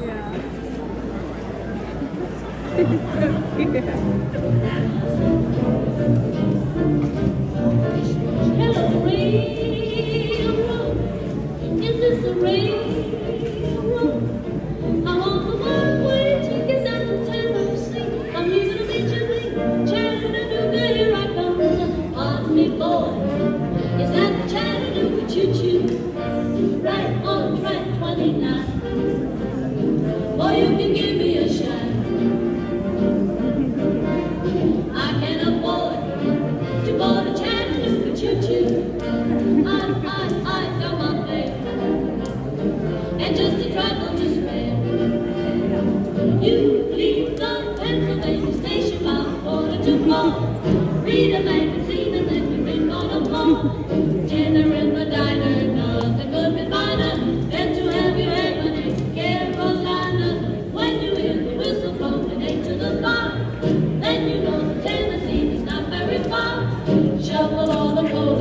yeah. It's Hello, and just a trifle to spare. You leave the Pennsylvania station by for to four. Read a magazine and then you ring on a phone. Dinner in the diner, nothing but refiner. Then to have your have an ex Carolina. When you hear the whistle blowing into the bar, then you know Tennessee is not very far. Shuffle all the boys.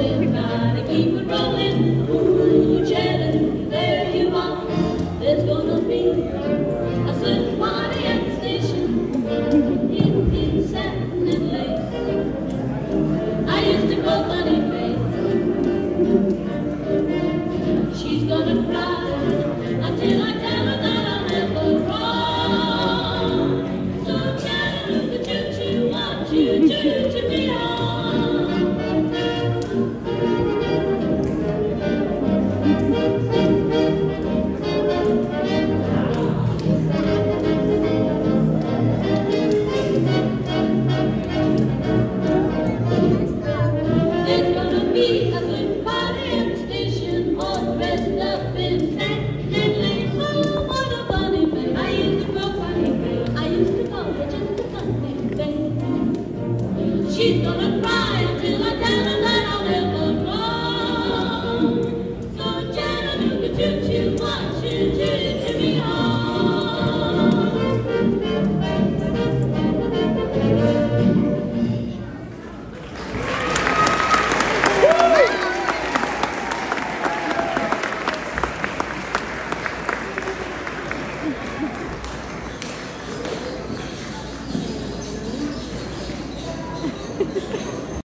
choo-choo, one, choo-choo.